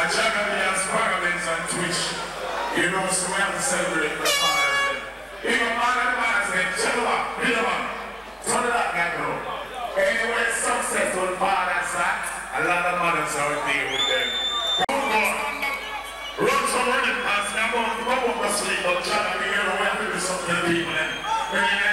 I juggle the asparagus on Twitch. You know, so we have to celebrate the fathers then. Even man and man say, chill up, be the. Turn it up, that girl. Anyway, successful fathers act, a lot of mothers are deal with them. Good God. Run some running past, I'm going to go up to sleep, but trying to be we have to do something to people.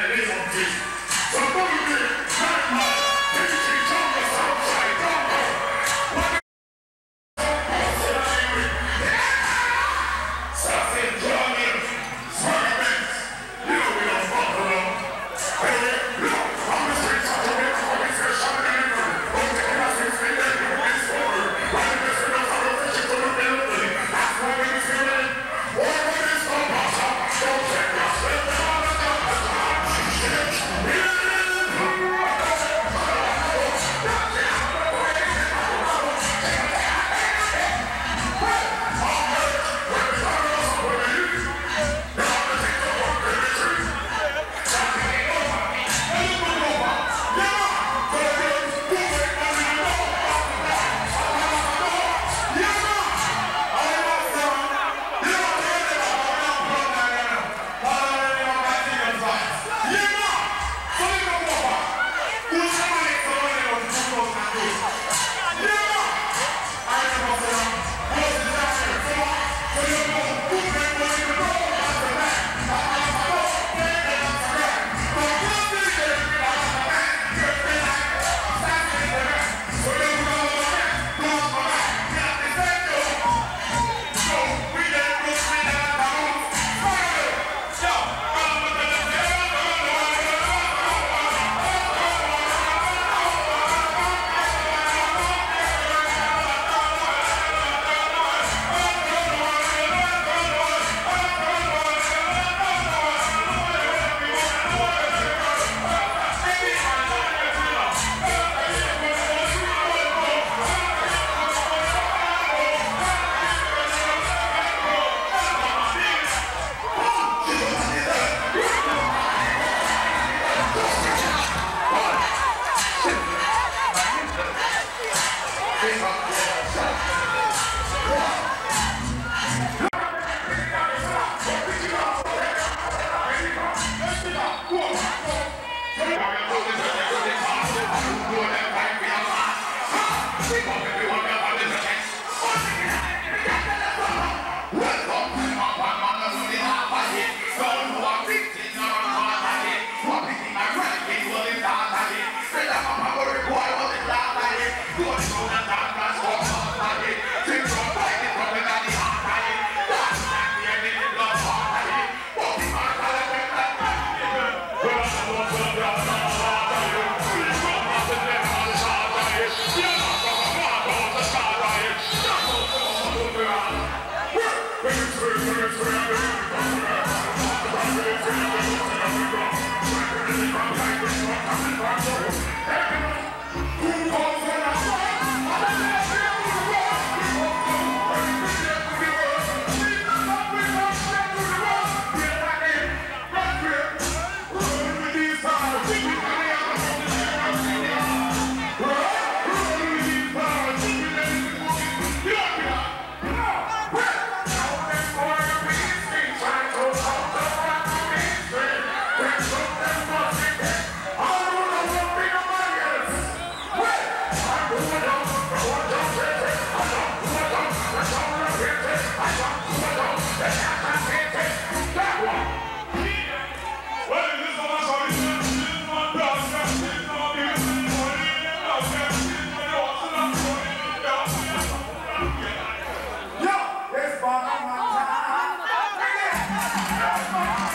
Yeah.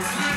Thank you.